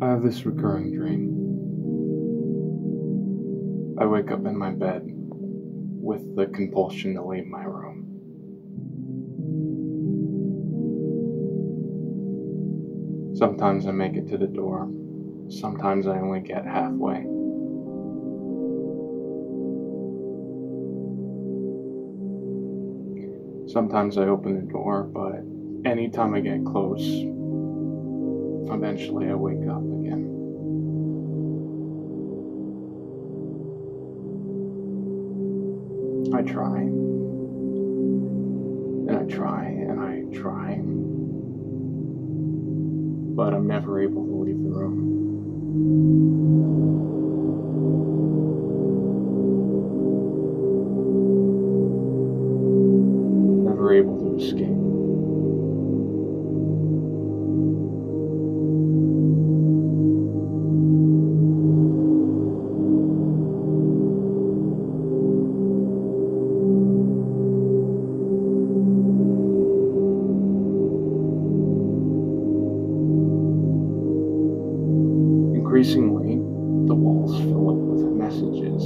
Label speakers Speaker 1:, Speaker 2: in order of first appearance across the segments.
Speaker 1: I have this recurring dream. I wake up in my bed with the compulsion to leave my room. Sometimes I make it to the door, sometimes I only get halfway. Sometimes I open the door, but anytime I get close, eventually I wake up again. I try, and I try, and I try, but I'm never able to leave the room. Increasingly, the walls fill up with messages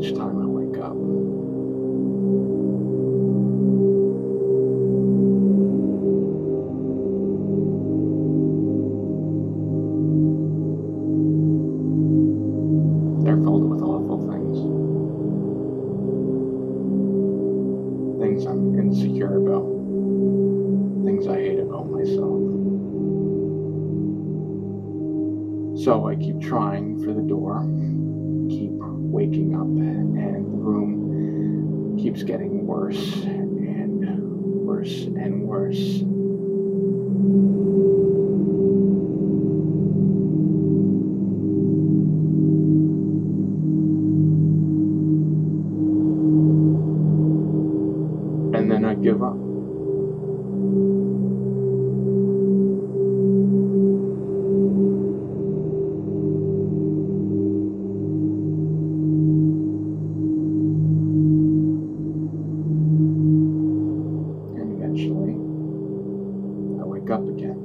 Speaker 1: each time I wake up. They're filled with awful things. Things I'm insecure about. Things I So I keep trying for the door, keep waking up, and the room keeps getting worse and worse and worse. And then I give up. up again.